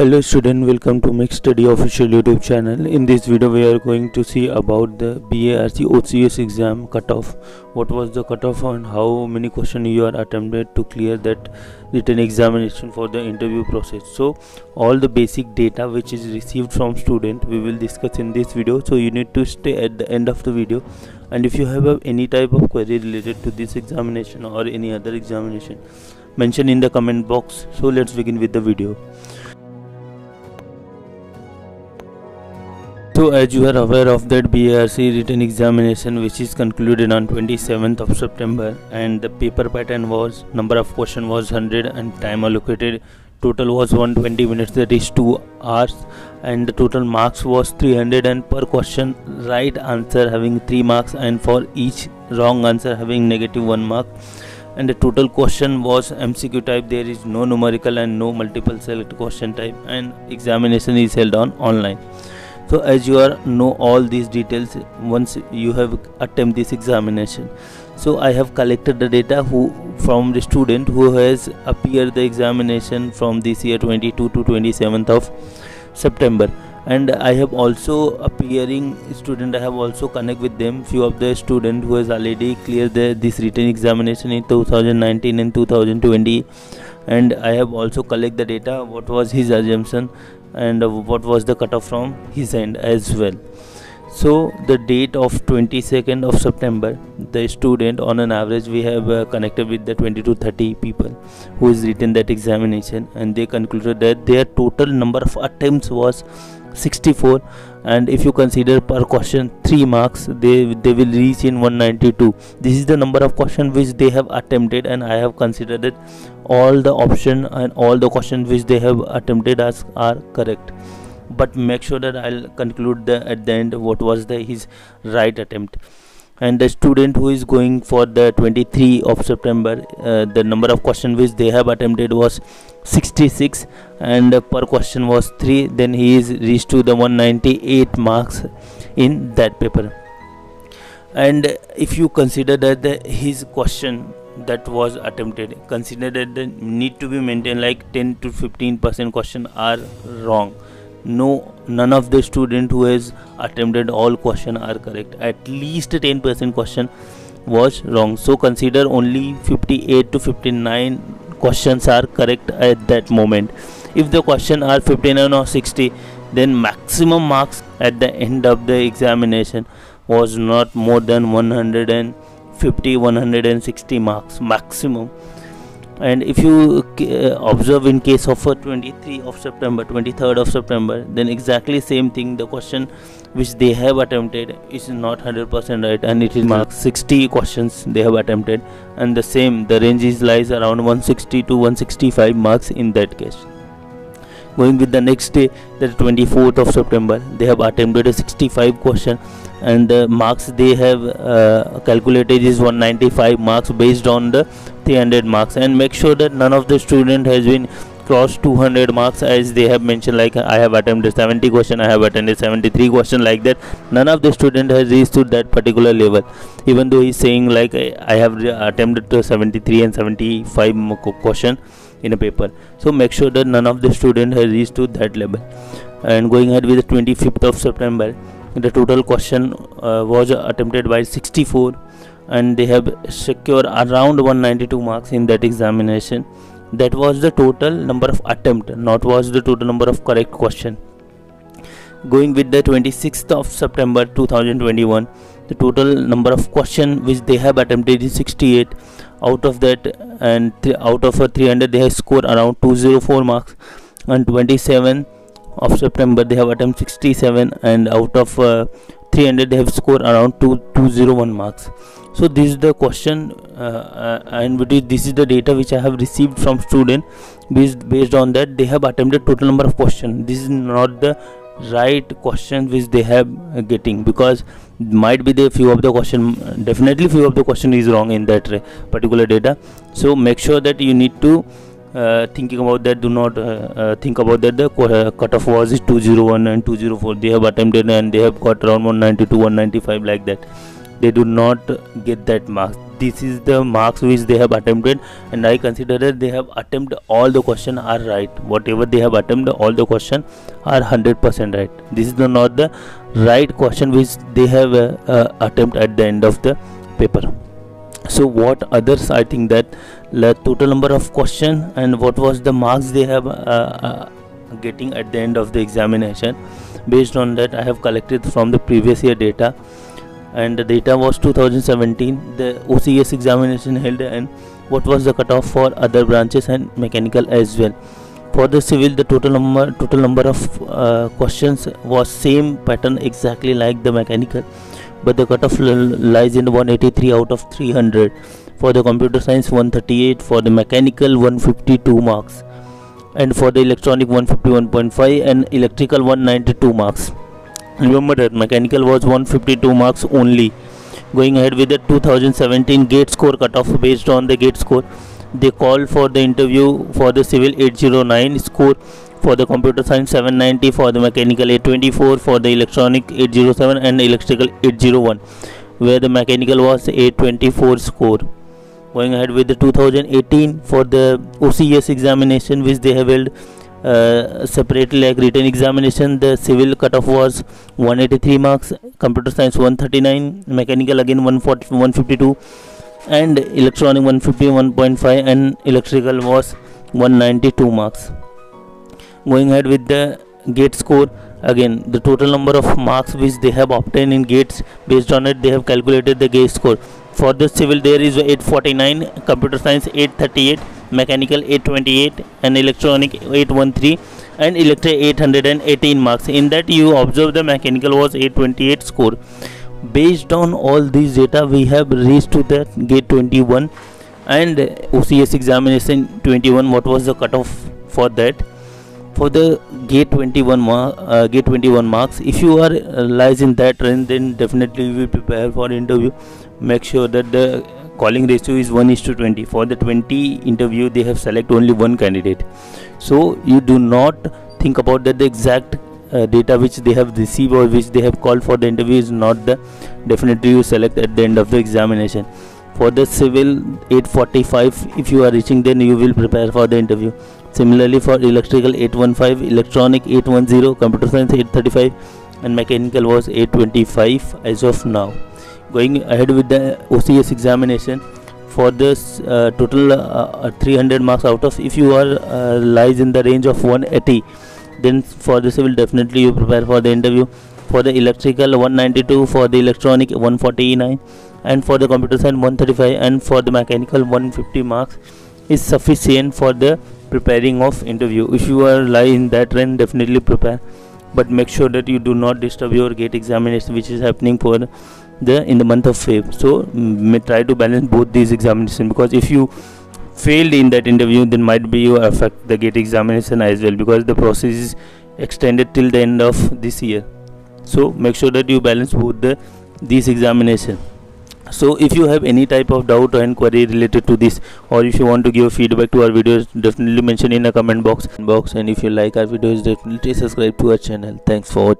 Hello student, welcome to Mech Study official YouTube channel. In this video we are going to see about the BARC OCS exam cutoff. What was the cutoff and how many questions you are attempted to clear that written examination for the interview process. So all the basic data which is received from student we will discuss in this video. So you need to stay at the end of the video and if you have any type of query related to this examination or any other examination mention in the comment box. So let's begin with the video. So as you are aware of that BRC written examination which is concluded on 27th of September and the paper pattern was number of question was 100 and time allocated. Total was 120 minutes that is 2 hours and the total marks was 300 and per question right answer having 3 marks and for each wrong answer having negative 1 mark. And the total question was MCQ type there is no numerical and no multiple select question type and examination is held on online so as you are know all these details once you have attempt this examination so i have collected the data who from the student who has appeared the examination from this year 22 to 27th of september. And i have also appearing student i have also connect with them few of the student who has already cleared the, this written examination in 2019 and 2020 and i have also collect the data what was his assumption and what was the cutoff from his end as well. So the date of 22nd of september the student on an average we have uh, connected with the 20 to 30 people who has written that examination and they concluded that their total number of attempts was 64 and if you consider per question 3 marks they they will reach in 192 this is the number of question which they have attempted and i have considered it. All the option and all the questions which they have attempted as are correct. But make sure that i'll conclude the at the end what was the his right attempt. And the student who is going for the 23 of september uh, the number of question which they have attempted was 66 and per question was 3 then he is reached to the 198 marks in that paper. And if you consider that the, his question that was attempted consider that the need to be maintained like 10 to 15 percent question are wrong. No none of the student who has attempted all question are correct. At least 10 percent question was wrong. So consider only 58 to 59 questions are correct at that moment. If the question are 59 or 60 then maximum marks at the end of the examination was not more than 150 160 marks maximum and if you uh, observe in case of uh, 23 of september 23rd of september then exactly same thing. The question which they have attempted is not 100% right and it is marked 60 questions they have attempted. And the same the range is lies around 160 to 165 marks in that case going with the next day the 24th of september. They have attempted a 65 question and the marks they have uh, calculated is 195 marks based on the 300 marks. And make sure that none of the student has been cross 200 marks as they have mentioned like i have attempted 70 question i have attended 73 question like that. None of the student has reached to that particular level. Even though he's saying like i have attempted to 73 and 75 question in a paper. So make sure that none of the student has reached to that level. And going ahead with the 25th of september the total question uh, was attempted by 64 and they have secured around 192 marks in that examination. That was the total number of attempt not was the total number of correct question. Going with the 26th of september 2021 the total number of question which they have attempted is 68 out of that and out of a 300 they have scored around 204 marks. And 27 of september they have attempted 67 and out of uh, 300 they have scored around 2 201 marks. So this is the question uh, uh, and this is the data which i have received from student. Based based on that they have attempted total number of question. This is not the right questions which they have getting because might be the few of the question definitely few of the question is wrong in that particular data. So make sure that you need to uh, thinking about that do not uh, uh, think about that the uh, cutoff was is 201 and 204 they have attempted and they have got around 192 195 like that. They do not get that mark this is the marks which they have attempted and i consider that they have attempted all the question are right. Whatever they have attempted all the question are 100% right. This is the, not the right question which they have uh, uh, attempt at the end of the paper. So what others i think that the total number of question and what was the marks they have uh, uh, getting at the end of the examination based on that i have collected from the previous year data and the data was 2017 the ocs examination held and what was the cutoff for other branches and mechanical as well. For the civil the total number total number of uh, questions was same pattern exactly like the mechanical but the cutoff lies in 183 out of 300 for the computer science 138 for the mechanical 152 marks. And for the electronic 151.5 and electrical 192 marks remember that mechanical was 152 marks only. Going ahead with the 2017 gate score cutoff based on the gate score they called for the interview for the civil 809 score for the computer science 790 for the mechanical 824 for the electronic 807 and electrical 801 where the mechanical was 824 score. Going ahead with the 2018 for the OCS examination which they have held uh, separately like written examination the civil cutoff was 183 marks computer science 139 mechanical again 140 152 and electronic 151.5 and electrical was 192 marks. Going ahead with the gate score again the total number of marks which they have obtained in gates based on it they have calculated the gate score. For the civil there is 849 computer science 838 mechanical 828 and electronic 813 and electric 818 marks. In that you observe the mechanical was 828 score. Based on all these data we have reached to the gate 21 and ocs examination 21 what was the cutoff for that? For the gate 21 uh, gate 21 marks if you are uh, lies in that range then definitely you will prepare for interview. Make sure that the calling ratio is 1 is to 20 for the 20 interview they have select only one candidate. So you do not think about that the exact uh, data which they have received or which they have called for the interview is not the definitely you select at the end of the examination. For the civil 845 if you are reaching then you will prepare for the interview. Similarly for electrical 815 electronic 810 computer science 835 and mechanical was 825 as of now going ahead with the ocs examination for this uh, total uh, 300 marks out of if you are uh, lies in the range of 180 then for this will definitely you prepare for the interview. For the electrical 192 for the electronic 149 and for the computer science 135 and for the mechanical 150 marks is sufficient for the preparing of interview. If you are lie in that range definitely prepare but make sure that you do not disturb your gate examination which is happening for the in the month of Feb. So may try to balance both these examinations because if you failed in that interview then might be you affect the gate examination as well because the process is extended till the end of this year. So make sure that you balance both the these examination. So if you have any type of doubt or inquiry related to this or if you want to give feedback to our videos definitely mention in the comment box. Box and if you like our videos definitely subscribe to our channel. Thanks for watching